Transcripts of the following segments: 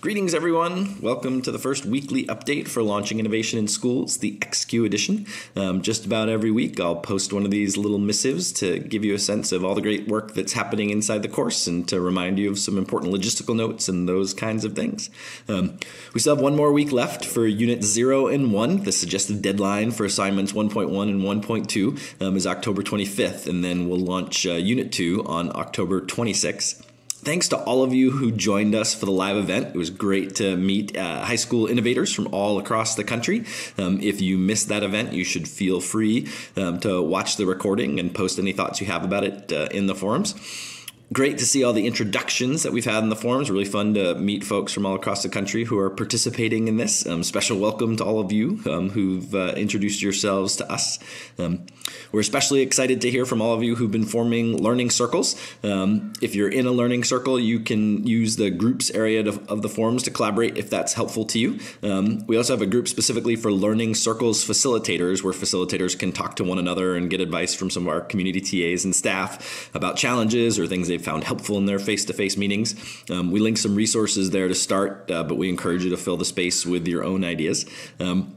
Greetings, everyone. Welcome to the first weekly update for launching innovation in schools, the XQ edition. Um, just about every week, I'll post one of these little missives to give you a sense of all the great work that's happening inside the course and to remind you of some important logistical notes and those kinds of things. Um, we still have one more week left for Unit 0 and 1. The suggested deadline for assignments 1.1 and 1.2 um, is October 25th, and then we'll launch uh, Unit 2 on October 26th. Thanks to all of you who joined us for the live event. It was great to meet uh, high school innovators from all across the country. Um, if you missed that event, you should feel free um, to watch the recording and post any thoughts you have about it uh, in the forums great to see all the introductions that we've had in the forums. Really fun to meet folks from all across the country who are participating in this. Um, special welcome to all of you um, who've uh, introduced yourselves to us. Um, we're especially excited to hear from all of you who've been forming learning circles. Um, if you're in a learning circle, you can use the groups area to, of the forums to collaborate if that's helpful to you. Um, we also have a group specifically for learning circles facilitators where facilitators can talk to one another and get advice from some of our community TAs and staff about challenges or things they've found helpful in their face to face meetings. Um, we link some resources there to start, uh, but we encourage you to fill the space with your own ideas. Um,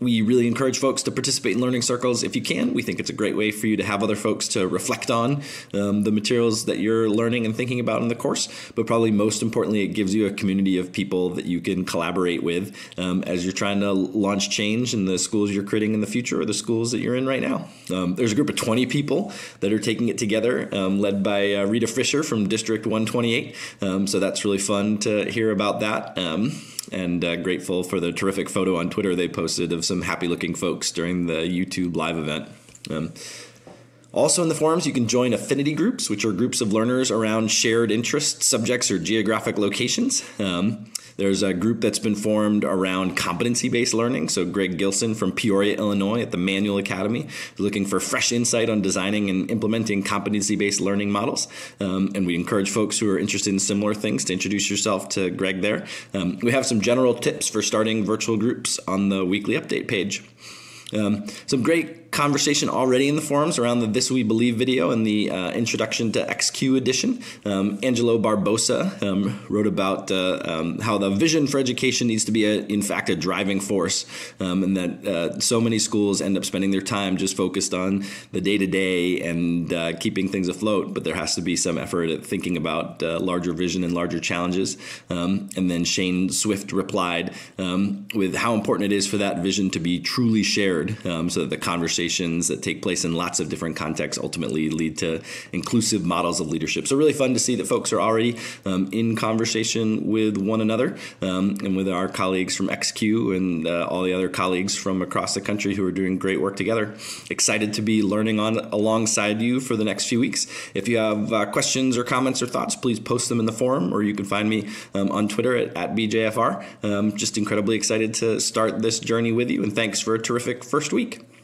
we really encourage folks to participate in learning circles if you can. We think it's a great way for you to have other folks to reflect on um, the materials that you're learning and thinking about in the course. But probably most importantly, it gives you a community of people that you can collaborate with um, as you're trying to launch change in the schools you're creating in the future or the schools that you're in right now. Um, there's a group of 20 people that are taking it together, um, led by uh, Rita Fisher from District 128. Um, so that's really fun to hear about that um, and uh, grateful for the terrific photo on Twitter they posted of some happy looking folks during the YouTube live event. Um, also, in the forums, you can join affinity groups, which are groups of learners around shared interest subjects or geographic locations. Um, there's a group that's been formed around competency based learning. So, Greg Gilson from Peoria, Illinois, at the Manual Academy, is looking for fresh insight on designing and implementing competency based learning models. Um, and we encourage folks who are interested in similar things to introduce yourself to Greg there. Um, we have some general tips for starting virtual groups on the weekly update page. Um, some great conversation already in the forums around the This We Believe video and the uh, introduction to XQ edition. Um, Angelo Barbosa um, wrote about uh, um, how the vision for education needs to be, a, in fact, a driving force, um, and that uh, so many schools end up spending their time just focused on the day to day and uh, keeping things afloat. But there has to be some effort at thinking about uh, larger vision and larger challenges. Um, and then Shane Swift replied with how important it is for that vision to be truly shared so that the conversations that take place in lots of different contexts ultimately lead to inclusive models of leadership. So, really fun to see that folks are already um, in conversation with one another um, and with our colleagues from XQ and uh, all the other colleagues from across the country who are doing great work together. Excited to be learning on alongside you for the next few weeks. If you have uh, questions or comments or thoughts, please post them in the forum or you can find me um, on Twitter at, at BJFR. Um, just incredibly excited to start this journey with you and thanks for a terrific first week.